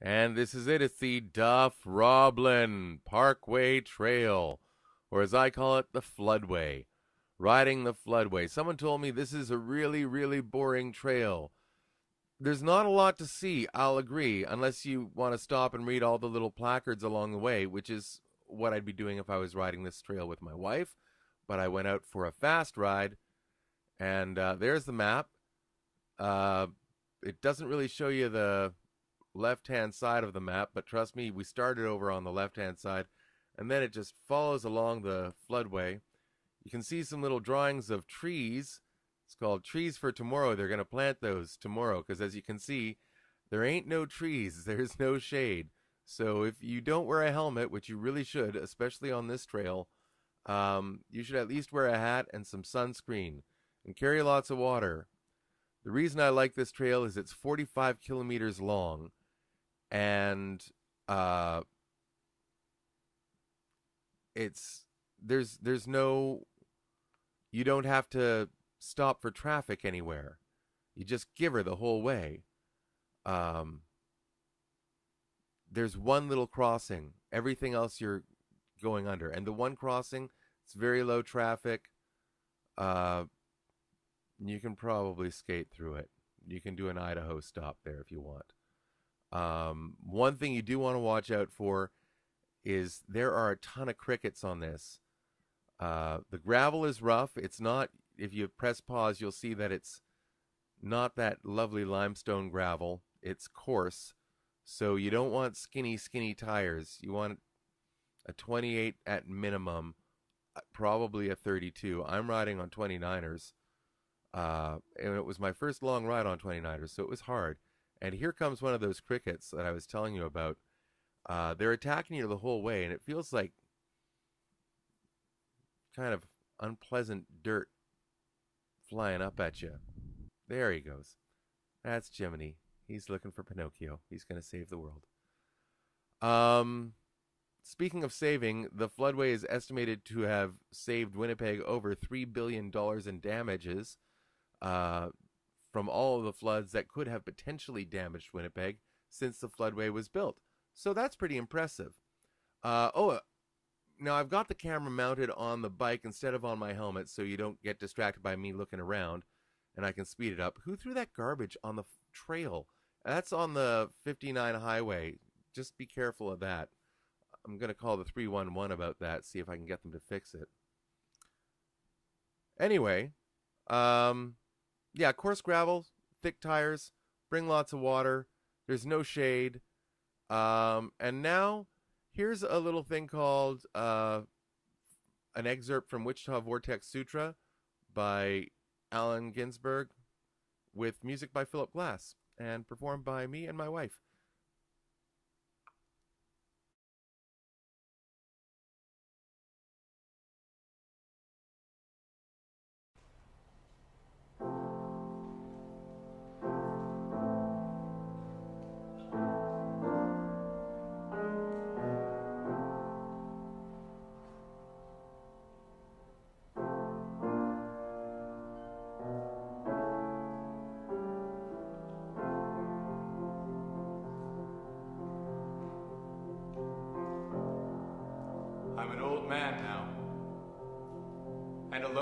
And this is it. It's the Duff Roblin Parkway Trail, or as I call it, the Floodway. Riding the Floodway. Someone told me this is a really, really boring trail. There's not a lot to see, I'll agree, unless you want to stop and read all the little placards along the way, which is what I'd be doing if I was riding this trail with my wife. But I went out for a fast ride, and uh, there's the map. Uh, it doesn't really show you the left hand side of the map, but trust me, we started over on the left hand side, and then it just follows along the floodway. You can see some little drawings of trees. It's called Trees for Tomorrow. They're going to plant those tomorrow because, as you can see, there ain't no trees, there's no shade. So, if you don't wear a helmet, which you really should, especially on this trail, um, you should at least wear a hat and some sunscreen and carry lots of water. The reason I like this trail is it's 45 kilometers long and uh, it's there's there's no you don't have to stop for traffic anywhere. You just give her the whole way. Um, there's one little crossing. Everything else you're going under, and the one crossing it's very low traffic. Uh, you can probably skate through it. You can do an Idaho stop there if you want. Um, one thing you do want to watch out for is there are a ton of crickets on this. Uh, the gravel is rough. It's not, if you press pause, you'll see that it's not that lovely limestone gravel. It's coarse. So you don't want skinny, skinny tires. You want a 28 at minimum, uh, probably a 32. I'm riding on 29ers. Uh, and it was my first long ride on 29ers, so it was hard. And here comes one of those crickets that I was telling you about. Uh, they're attacking you the whole way, and it feels like kind of unpleasant dirt flying up at you. There he goes. That's Jiminy. He's looking for Pinocchio. He's going to save the world. Um, speaking of saving, the floodway is estimated to have saved Winnipeg over $3 billion in damages. Uh, from all the floods that could have potentially damaged Winnipeg since the floodway was built. So that's pretty impressive. Uh, oh, uh, now I've got the camera mounted on the bike instead of on my helmet so you don't get distracted by me looking around and I can speed it up. Who threw that garbage on the trail? That's on the 59 highway. Just be careful of that. I'm going to call the 311 about that, see if I can get them to fix it. Anyway, um, yeah, coarse gravel, thick tires, bring lots of water. There's no shade. Um, and now here's a little thing called uh, an excerpt from Wichita Vortex Sutra by Allen Ginsberg with music by Philip Glass and performed by me and my wife.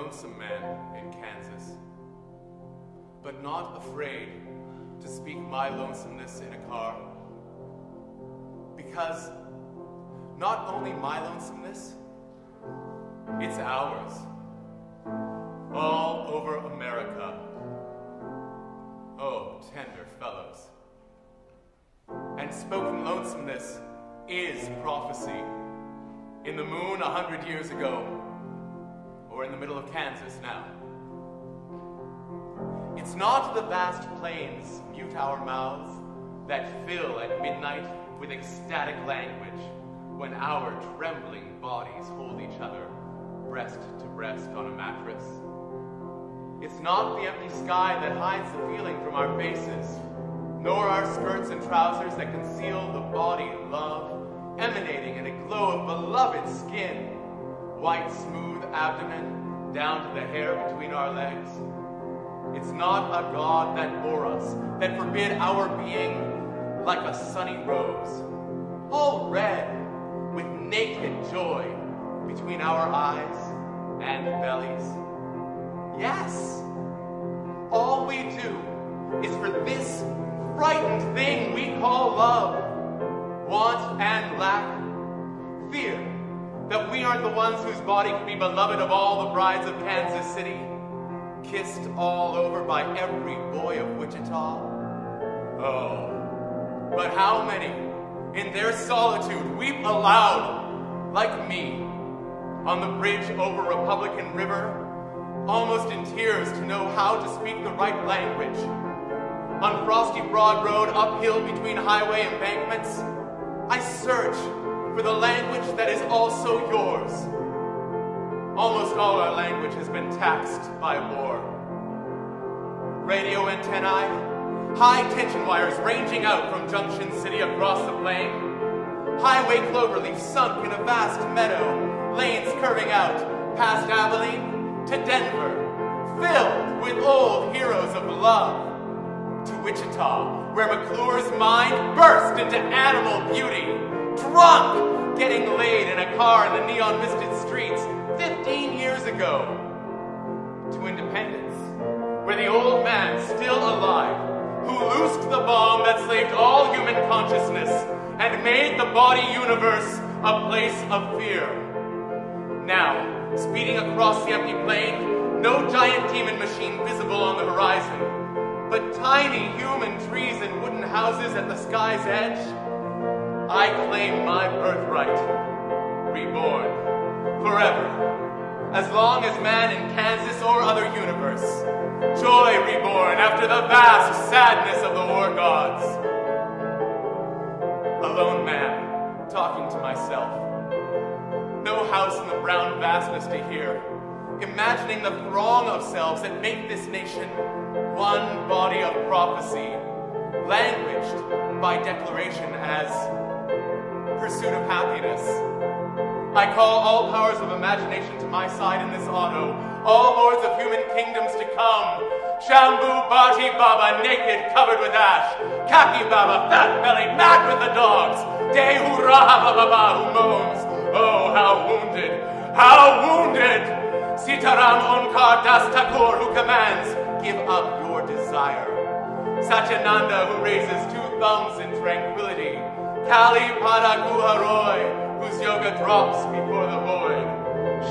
Lonesome man in Kansas, but not afraid to speak my lonesomeness in a car. Because not only my lonesomeness, it's ours, all over America. Oh, tender fellows. And spoken lonesomeness is prophecy in the moon a hundred years ago, or in the middle of Kansas now. It's not the vast plains mute our mouths that fill at midnight with ecstatic language when our trembling bodies hold each other breast to breast on a mattress. It's not the empty sky that hides the feeling from our faces, nor our skirts and trousers that conceal the body love emanating in a glow of beloved skin, white smooth abdomen down to the hair between our legs. It's not a God that bore us, that forbid our being, like a sunny rose, all red with naked joy between our eyes and bellies. Yes, all we do is for this frightened thing we call love, want and lack, fear that we aren't the ones whose body can be beloved of all the brides of Kansas City, kissed all over by every boy of Wichita. Oh, but how many in their solitude weep aloud, like me, on the bridge over Republican River, almost in tears to know how to speak the right language. On frosty broad road uphill between highway embankments, I search for the language that is also yours. Almost all our language has been taxed by war. Radio antennae, high tension wires ranging out from Junction City across the plain, highway cloverleaf sunk in a vast meadow, lanes curving out past Abilene to Denver, filled with old heroes of love, to Wichita, where McClure's mind burst into animal beauty, drunk, getting laid in a car in the neon misted streets 15 years ago, to Independence, where the old man still alive, who loosed the bomb that slaved all human consciousness and made the body universe a place of fear. Now, speeding across the empty plain, no giant demon machine visible on the horizon, but tiny human trees and wooden houses at the sky's edge. I claim my birthright, reborn, forever, as long as man in Kansas or other universe. Joy reborn after the vast sadness of the war gods. A lone man, talking to myself. No house in the brown vastness to hear. Imagining the throng of selves that make this nation one body of prophecy, languaged by declaration as pursuit of happiness. I call all powers of imagination to my side in this auto, all lords of human kingdoms to come. Shambhu Bhaji Baba, naked, covered with ash. Kaki Baba, fat bellied, mad with the dogs. Dehu Raha Baba, who moans. Oh, how wounded, how wounded. Sitaram Onkar Das Thakur, who commands, give up your desire. Satyananda, who raises two thumbs in tranquility. Kali Pada Guharoy, whose yoga drops before the void.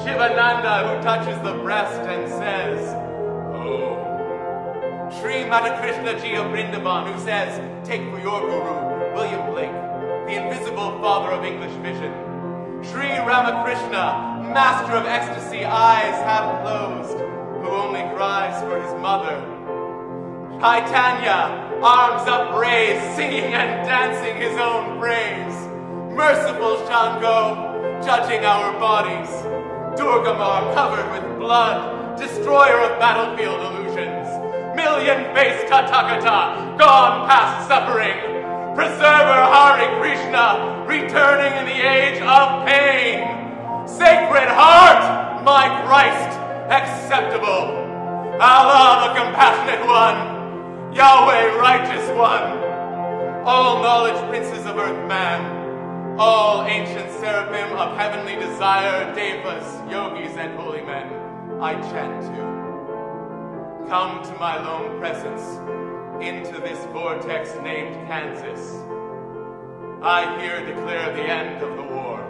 Shivananda, who touches the breast and says, Oh. Sri Madhakrishna Ji of Brindaban, who says, Take for your guru, William Blake, the invisible father of English vision. Sri Ramakrishna, master of ecstasy, eyes half closed, who only cries for his mother. Chaitanya, arms upraised, singing and dancing his own praise. Merciful Shango, judging our bodies. Durgamar, covered with blood, destroyer of battlefield illusions. Million-faced Tathagata, gone past suffering. Preserver Hari Krishna, returning in the age of pain. Sacred Heart, my Christ, acceptable. Allah, the compassionate one. Yahweh, righteous one. All knowledge princes of earth man. All ancient seraphim of heavenly desire, devas, yogis, and holy men, I chant to. Come to my lone presence, into this vortex named Kansas. I here declare the end of the war.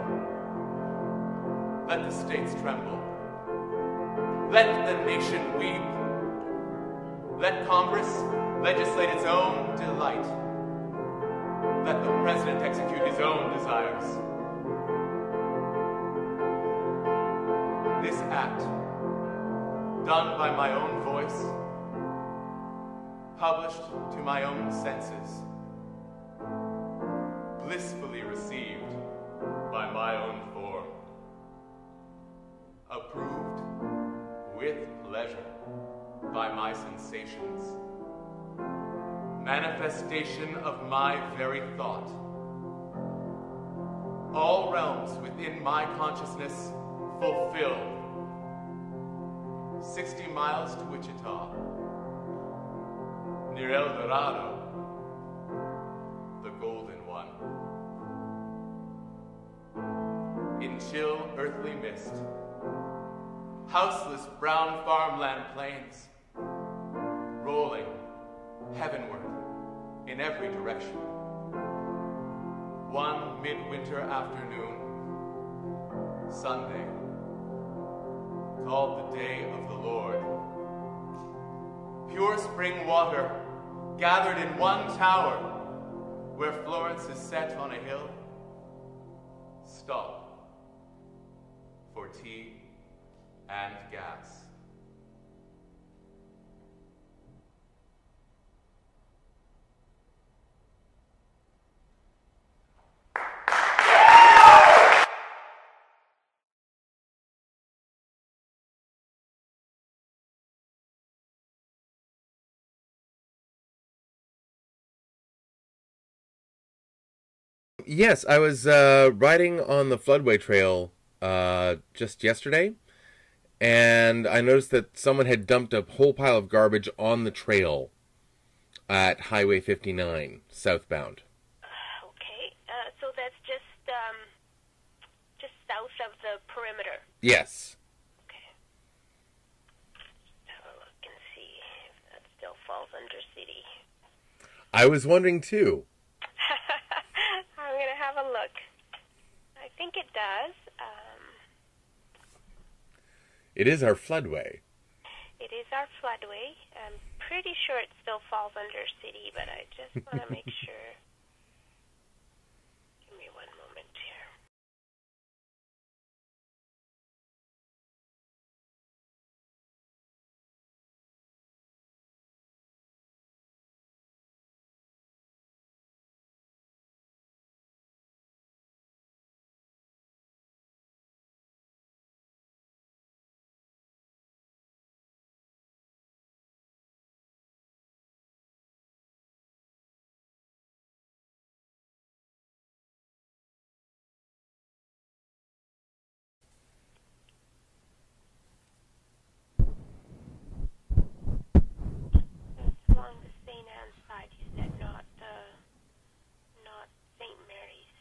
Let the states tremble. Let the nation weep. Let Congress legislate its own delight. Let the president execute his own desires. This act, done by my own voice, published to my own senses, blissfully received by my own form, approved with pleasure by my sensations, manifestation of my very thought. All realms within my consciousness fulfilled. 60 miles to Wichita, near El Dorado, the golden one. In chill earthly mist, houseless brown farmland plains, rolling heavenward in every direction. One midwinter afternoon, Sunday, called the day of the Lord. Pure spring water gathered in one tower where Florence is set on a hill. Stop for tea and gas. Yes, I was uh, riding on the Floodway Trail uh, just yesterday, and I noticed that someone had dumped a whole pile of garbage on the trail at Highway 59 southbound. Okay, uh, so that's just um, just south of the perimeter. Yes. Okay. Have a look and see if that still falls under city. I was wondering too. I'm gonna have a look. I think it does. Um, It is our floodway. it is our floodway. I'm pretty sure it still falls under city, but I just want to make sure. Give me one moment here. It's along the St. Anne side, you said, not the, not St. Mary's.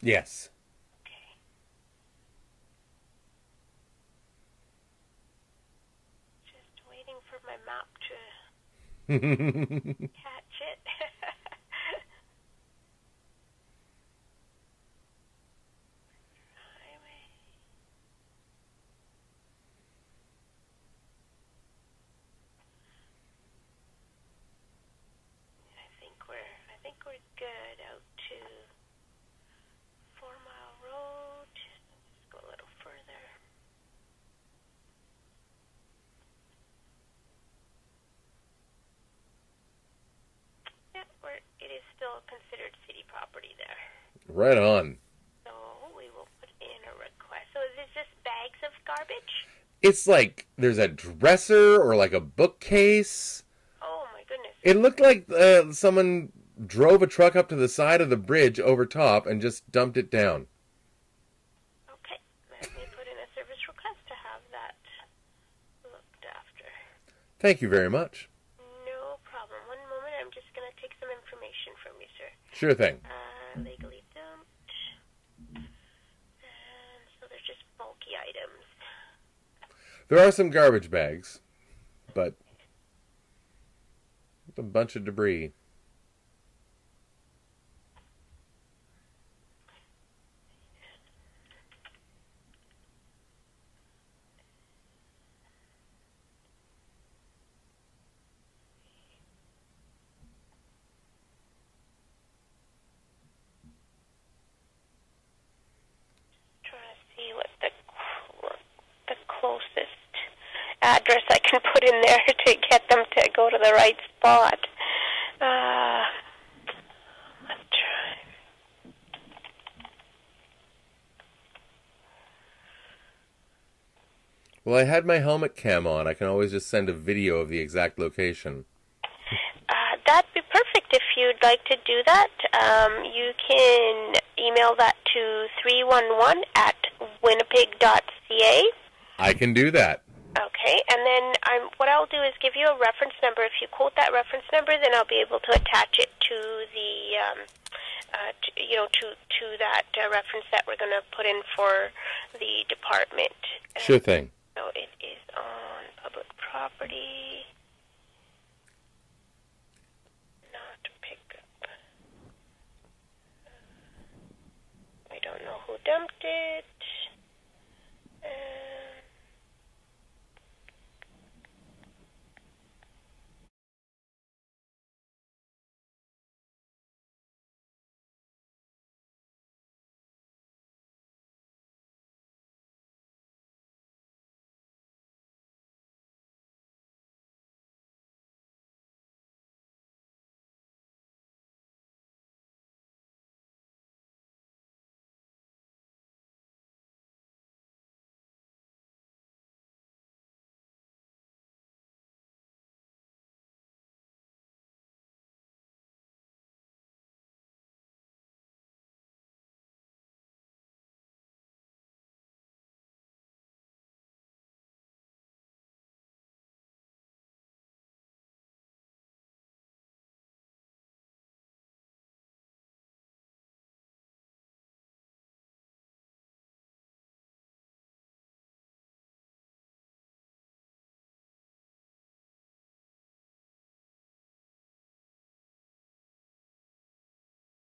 Yes. Okay. Just waiting for my map to catch it. I think we're I think we're good out to Four Mile Road. Let's go a little further. It is still considered city property there. Right on. So we will put in a request. So is this just bags of garbage? It's like there's a dresser or like a bookcase. Oh my goodness. It looked like uh, someone drove a truck up to the side of the bridge over top and just dumped it down. Okay, let me put in a service request to have that looked after. Thank you very much. No problem. One moment, I'm just going to take some information from you, sir. Sure thing. Uh, legally dumped. And so they're just bulky items. There are some garbage bags, but a bunch of debris. Trying to see what the cl- the closest address I can put in there to get them to go to the right spot. Uh, let's try. Well, I had my helmet cam on. I can always just send a video of the exact location. Uh, that'd be perfect if you'd like to do that. Um, you can email that to 311 at winnipeg.ca. I can do that. Okay, and then I'm, what I'll do is give you a reference number. If you quote that reference number, then I'll be able to attach it to the um, know, to to that uh, reference that we're going to put in for the department. Uh, Sure thing. So it is on public property. Not pick up. We don't know who dumped it. Uh,